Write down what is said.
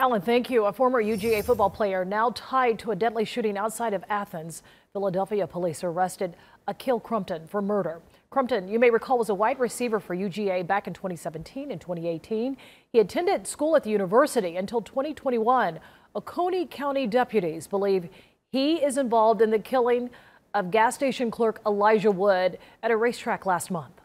Alan, thank you. A former UGA football player now tied to a deadly shooting outside of Athens. Philadelphia police arrested Ahkil Crumpton for murder. Crumpton, you may recall, was a wide receiver for UGA back in 2017 and 2018. He attended school at the university until 2021. Oconee County deputies believe he is involved in the killing of gas station clerk Elijah Wood at a RaceTrac last month.